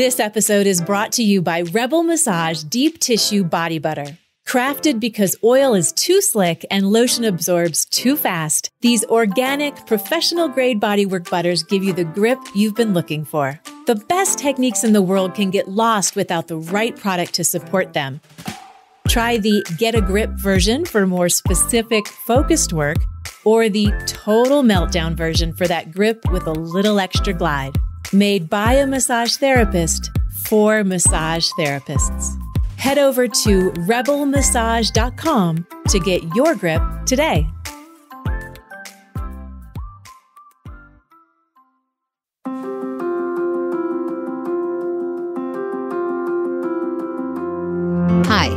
This episode is brought to you by Rebel Massage Deep Tissue Body Butter. Crafted because oil is too slick and lotion absorbs too fast, these organic, professional grade bodywork butters give you the grip you've been looking for. The best techniques in the world can get lost without the right product to support them. Try the Get a Grip version for more specific, focused work, or the Total Meltdown version for that grip with a little extra glide. Made by a massage therapist for massage therapists. Head over to rebelmassage.com to get your grip today. Hi,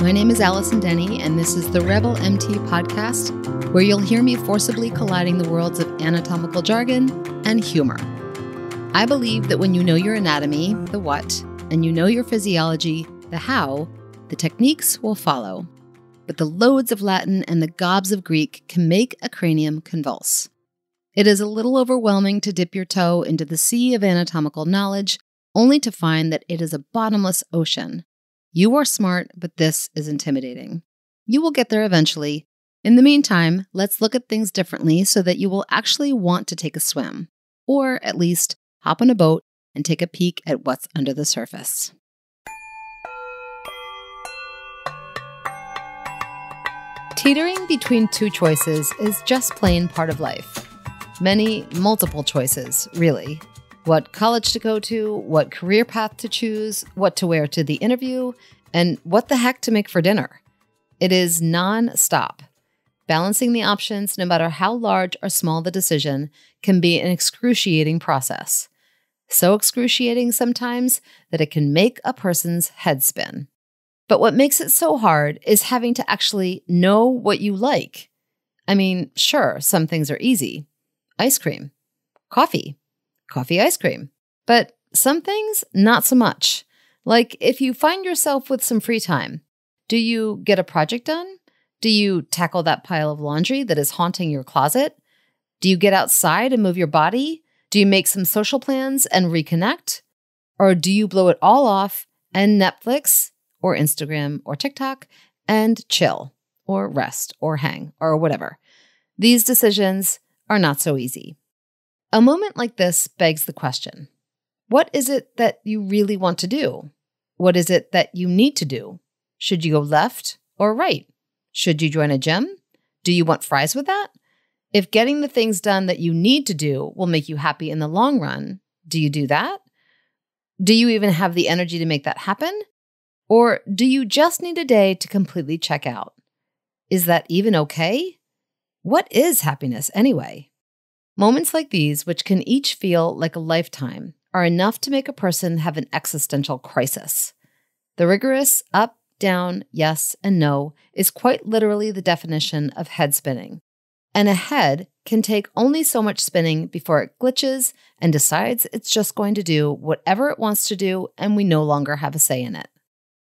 my name is Allison Denney, and this is the Rebel MT podcast, where you'll hear me forcibly colliding the worlds of anatomical jargon and humor. I believe that when you know your anatomy, the what, and you know your physiology, the how, the techniques will follow. But the loads of Latin and the gobs of Greek can make a cranium convulse. It is a little overwhelming to dip your toe into the sea of anatomical knowledge, only to find that it is a bottomless ocean. You are smart, but this is intimidating. You will get there eventually. In the meantime, let's look at things differently so that you will actually want to take a swim, or at least hop on a boat and take a peek at what's under the surface. Teetering between two choices is just plain part of life. Many, multiple choices, really. What college to go to, what career path to choose, what to wear to the interview, and what the heck to make for dinner. It is non stop. Balancing the options, no matter how large or small the decision, can be an excruciating process. So excruciating sometimes that it can make a person's head spin. But what makes it so hard is having to actually know what you like. I mean, sure, some things are easy ice cream, coffee, coffee ice cream. But some things, not so much. Like if you find yourself with some free time, do you get a project done? Do you tackle that pile of laundry that is haunting your closet? Do you get outside and move your body? Do you make some social plans and reconnect? Or do you blow it all off and Netflix or Instagram or TikTok and chill or rest or hang or whatever? These decisions are not so easy. A moment like this begs the question What is it that you really want to do? What is it that you need to do? Should you go left or right? Should you join a gym? Do you want fries with that? If getting the things done that you need to do will make you happy in the long run, do you do that? Do you even have the energy to make that happen? Or do you just need a day to completely check out? Is that even okay? What is happiness anyway? Moments like these, which can each feel like a lifetime, are enough to make a person have an existential crisis. The rigorous up, down, yes, and no is quite literally the definition of head spinning. And a head can take only so much spinning before it glitches and decides it's just going to do whatever it wants to do, and we no longer have a say in it.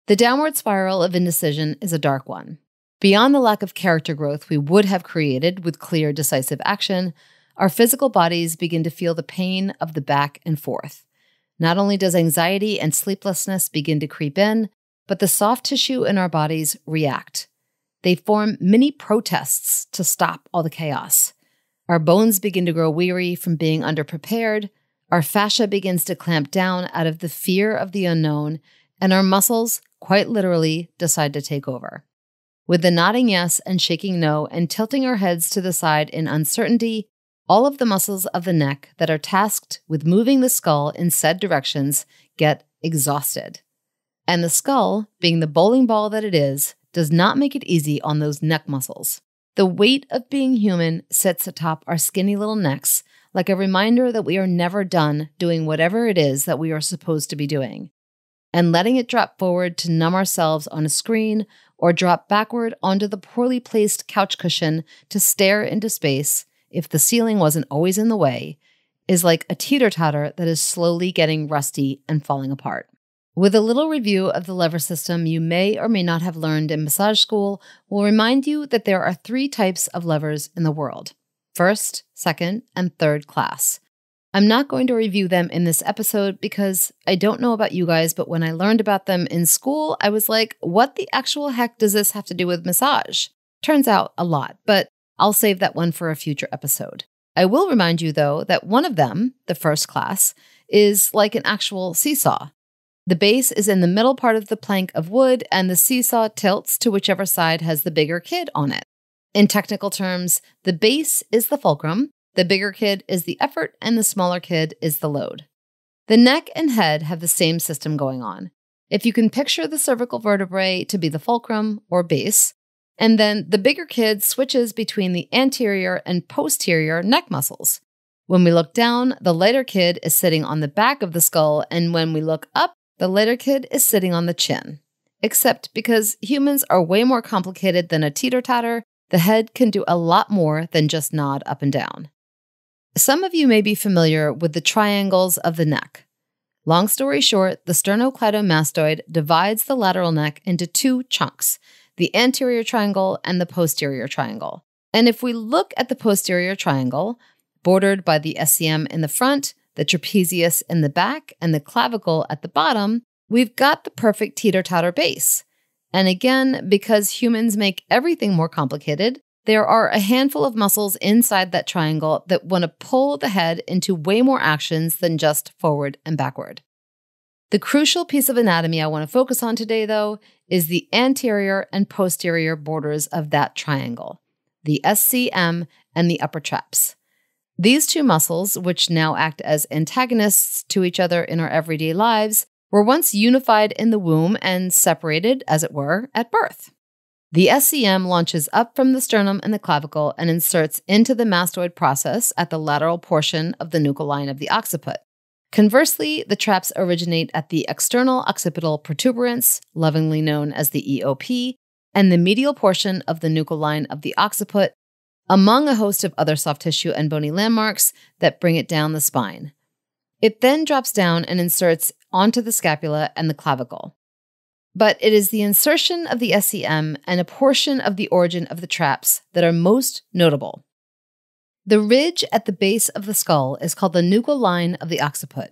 The downward spiral of indecision is a dark one. Beyond the lack of character growth we would have created with clear, decisive action, our physical bodies begin to feel the pain of the back and forth. Not only does anxiety and sleeplessness begin to creep in, but the soft tissue in our bodies react. They form mini protests to stop all the chaos. Our bones begin to grow weary from being underprepared. Our fascia begins to clamp down out of the fear of the unknown, and our muscles, quite literally, decide to take over. With the nodding yes and shaking no and tilting our heads to the side in uncertainty, all of the muscles of the neck that are tasked with moving the skull in said directions get exhausted. And the skull, being the bowling ball that it is, does not make it easy on those neck muscles. The weight of being human sits atop our skinny little necks like a reminder that we are never done doing whatever it is that we are supposed to be doing. And letting it drop forward to numb ourselves on a screen or drop backward onto the poorly placed couch cushion to stare into space, if the ceiling wasn't always in the way, is like a teeter totter that is slowly getting rusty and falling apart. With a little review of the lever system you may or may not have learned in massage school will remind you that there are three types of levers in the world first, second, and third class. I'm not going to review them in this episode because I don't know about you guys, but when I learned about them in school, I was like, what the actual heck does this have to do with massage? Turns out a lot, but I'll save that one for a future episode. I will remind you, though, that one of them, the first class, is like an actual seesaw. The base is in the middle part of the plank of wood, and the seesaw tilts to whichever side has the bigger kid on it. In technical terms, the base is the fulcrum, the bigger kid is the effort, and the smaller kid is the load. The neck and head have the same system going on. If you can picture the cervical vertebrae to be the fulcrum or base, and then the bigger kid switches between the anterior and posterior neck muscles. When we look down, the lighter kid is sitting on the back of the skull, and when we look up, the lighter kid is sitting on the chin. Except because humans are way more complicated than a teeter totter, the head can do a lot more than just nod up and down. Some of you may be familiar with the triangles of the neck. Long story short, the sternocleidomastoid divides the lateral neck into two chunks the anterior triangle and the posterior triangle. And if we look at the posterior triangle, bordered by the SCM in the front, the trapezius in the back, and the clavicle at the bottom, we've got the perfect teeter totter base. And again, because humans make everything more complicated, there are a handful of muscles inside that triangle that want to pull the head into way more actions than just forward and backward. The crucial piece of anatomy I want to focus on today, though, is the anterior and posterior borders of that triangle, the SCM and the upper traps. These two muscles, which now act as antagonists to each other in our everyday lives, were once unified in the womb and separated, as it were, at birth. The SCM launches up from the sternum and the clavicle and inserts into the mastoid process at the lateral portion of the nuchal line of the occiput. Conversely, the traps originate at the external occipital protuberance, lovingly known as the EOP, and the medial portion of the nuchal line of the occiput, among a host of other soft tissue and bony landmarks that bring it down the spine. It then drops down and inserts onto the scapula and the clavicle. But it is the insertion of the SCM and a portion of the origin of the traps that are most notable. The ridge at the base of the skull is called the nuchal line of the occiput.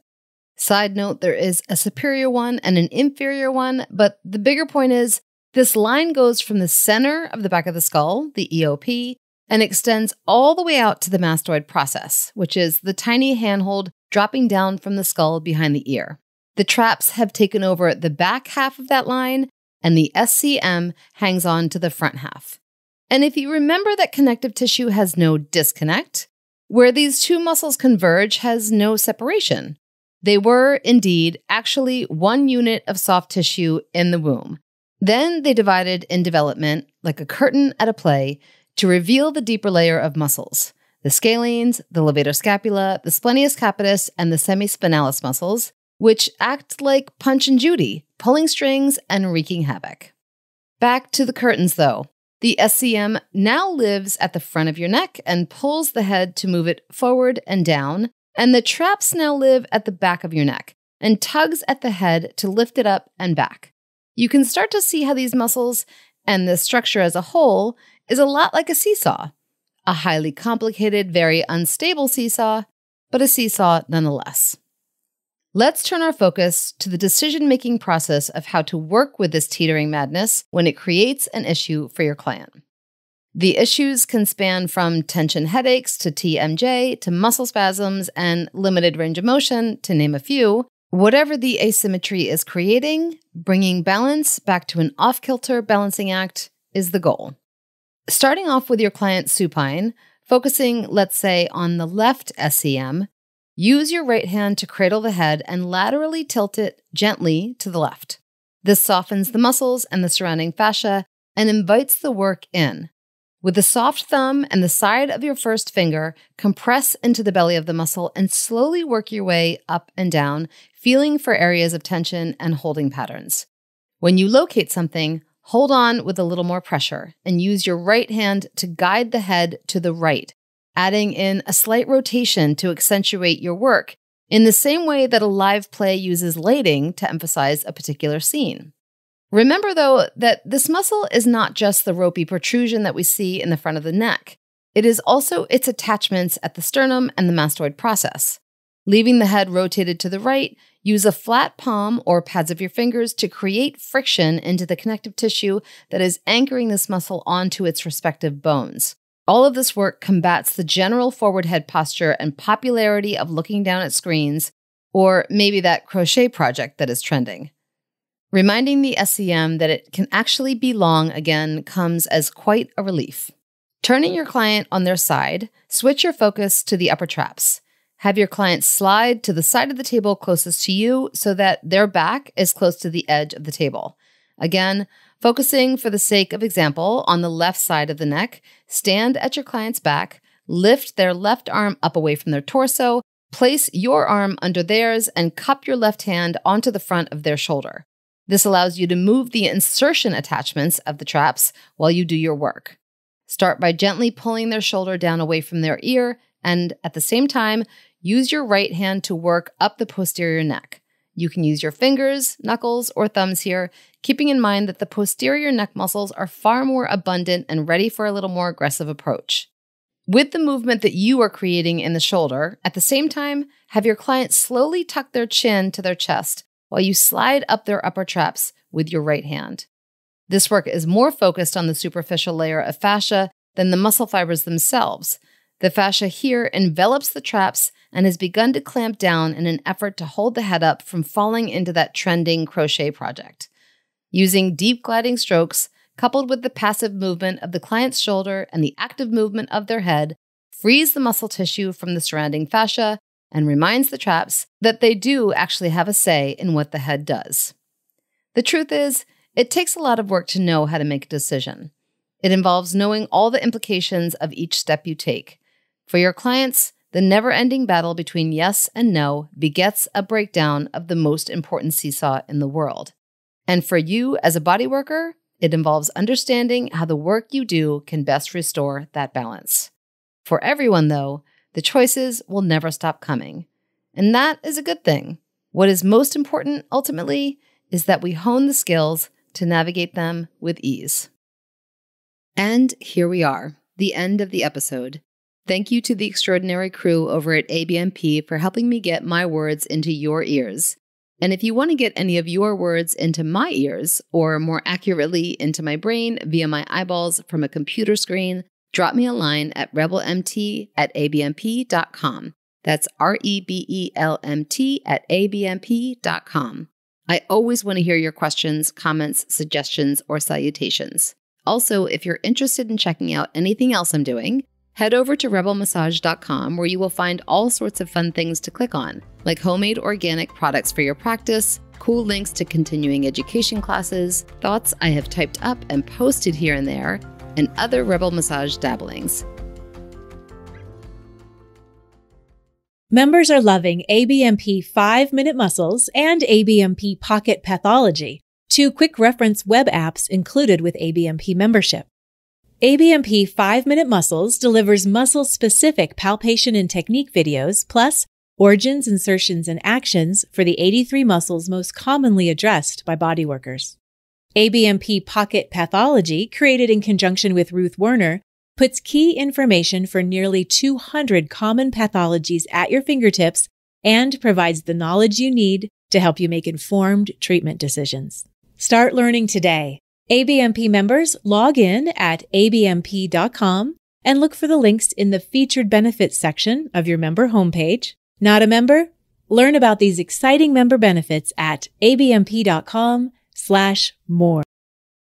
Side note, there is a superior one and an inferior one, but the bigger point is this line goes from the center of the back of the skull, the EOP, and extends all the way out to the mastoid process, which is the tiny handhold dropping down from the skull behind the ear. The traps have taken over the back half of that line, and the SCM hangs on to the front half. And if you remember that connective tissue has no disconnect, where these two muscles converge has no separation. They were, indeed, actually one unit of soft tissue in the womb. Then they divided in development, like a curtain at a play, to reveal the deeper layer of muscles the scalenes, the levator scapula, the splenius capitis, and the semispinalis muscles, which act like Punch and Judy, pulling strings and wreaking havoc. Back to the curtains, though. The SCM now lives at the front of your neck and pulls the head to move it forward and down, and the traps now live at the back of your neck and tugs at the head to lift it up and back. You can start to see how these muscles and the structure as a whole is a lot like a seesaw. A highly complicated, very unstable seesaw, but a seesaw nonetheless. Let's turn our focus to the decision making process of how to work with this teetering madness when it creates an issue for your client. The issues can span from tension headaches to TMJ to muscle spasms and limited range of motion, to name a few. Whatever the asymmetry is creating, bringing balance back to an off kilter balancing act is the goal. Starting off with your client supine, focusing, let's say, on the left SCM, Use your right hand to cradle the head and laterally tilt it gently to the left. This softens the muscles and the surrounding fascia and invites the work in. With the soft thumb and the side of your first finger, compress into the belly of the muscle and slowly work your way up and down, feeling for areas of tension and holding patterns. When you locate something, hold on with a little more pressure and use your right hand to guide the head to the right, adding in a slight rotation to accentuate your work, in the same way that a live play uses lighting to emphasize a particular scene. Remember, though, that this muscle is not just the ropey protrusion that we see in the front of the neck. It is also its attachments at the sternum and the mastoid process. Leaving the head rotated to the right, use a flat palm or pads of your fingers to create friction into the connective tissue that is anchoring this muscle onto its respective bones. All of this work combats the general forward head posture and popularity of looking down at screens, or maybe that crochet project that is trending. Reminding the SCM that it can actually be long again comes as quite a relief. Turning your client on their side, switch your focus to the upper traps. Have your client slide to the side of the table closest to you so that their back is close to the edge of the table. Again, focusing for the sake of example on the left side of the neck, stand at your client's back, lift their left arm up away from their torso, place your arm under theirs, and cup your left hand onto the front of their shoulder. This allows you to move the insertion attachments of the traps while you do your work. Start by gently pulling their shoulder down away from their ear, and at the same time, use your right hand to work up the posterior neck. You can use your fingers, knuckles, or thumbs here, keeping in mind that the posterior neck muscles are far more abundant and ready for a little more aggressive approach. With the movement that you are creating in the shoulder, at the same time, have your client slowly tuck their chin to their chest while you slide up their upper traps with your right hand. This work is more focused on the superficial layer of fascia than the muscle fibers themselves, the fascia here envelops the traps and has begun to clamp down in an effort to hold the head up from falling into that trending crochet project. Using deep gliding strokes, coupled with the passive movement of the client's shoulder and the active movement of their head, frees the muscle tissue from the surrounding fascia and reminds the traps that they do actually have a say in what the head does. The truth is, it takes a lot of work to know how to make a decision. It involves knowing all the implications of each step you take for your clients, the never ending battle between yes and no begets a breakdown of the most important seesaw in the world. And for you as a body worker, it involves understanding how the work you do can best restore that balance. For everyone, though, the choices will never stop coming. And that is a good thing. What is most important ultimately is that we hone the skills to navigate them with ease. And here we are, the end of the episode. Thank you to the extraordinary crew over at ABMP for helping me get my words into your ears. And if you want to get any of your words into my ears, or more accurately, into my brain via my eyeballs from a computer screen, drop me a line at rebelmt at abmp.com. That's R E B E L M T at abmp.com. I always want to hear your questions, comments, suggestions, or salutations. Also, if you're interested in checking out anything else I'm doing, Head over to rebelmassage.com where you will find all sorts of fun things to click on, like homemade organic products for your practice, cool links to continuing education classes, thoughts I have typed up and posted here and there, and other Rebel Massage dabblings. Members are loving ABMP 5 Minute Muscles and ABMP Pocket Pathology, two quick reference web apps included with ABMP membership. ABMP 5 Minute Muscles delivers muscle specific palpation and technique videos, plus origins, insertions, and actions for the 83 muscles most commonly addressed by bodyworkers. ABMP Pocket Pathology, created in conjunction with Ruth Werner, puts key information for nearly 200 common pathologies at your fingertips and provides the knowledge you need to help you make informed treatment decisions. Start learning today ABMP members log in at abmp.com and look for the links in the featured benefits section of your member homepage. Not a member? Learn about these exciting member benefits at abmp.com slash more.